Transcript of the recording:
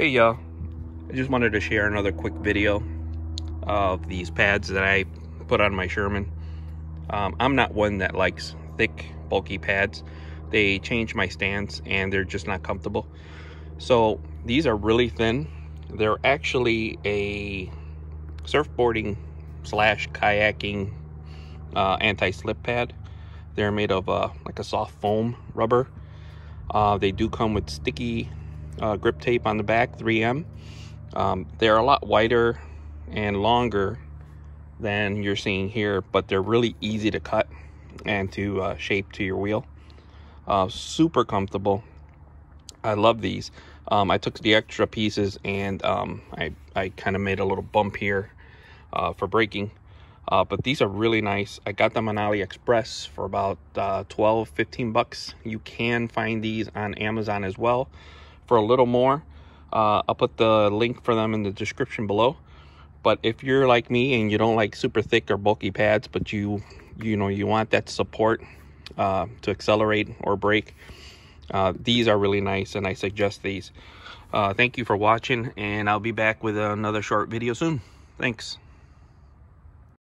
Hey y'all, I just wanted to share another quick video of these pads that I put on my Sherman. Um, I'm not one that likes thick, bulky pads. They change my stance and they're just not comfortable. So these are really thin. They're actually a surfboarding slash kayaking uh, anti-slip pad. They're made of uh, like a soft foam rubber. Uh, they do come with sticky uh, grip tape on the back, 3M. Um, they're a lot wider and longer than you're seeing here, but they're really easy to cut and to uh, shape to your wheel. Uh, super comfortable. I love these. Um, I took the extra pieces and um, I, I kind of made a little bump here uh, for braking. Uh, but these are really nice. I got them on AliExpress for about uh, 12, 15 bucks. You can find these on Amazon as well for a little more. Uh, I'll put the link for them in the description below. But if you're like me and you don't like super thick or bulky pads, but you you know you want that support uh, to accelerate or brake, uh, these are really nice and I suggest these. Uh, thank you for watching and I'll be back with another short video soon. Thanks.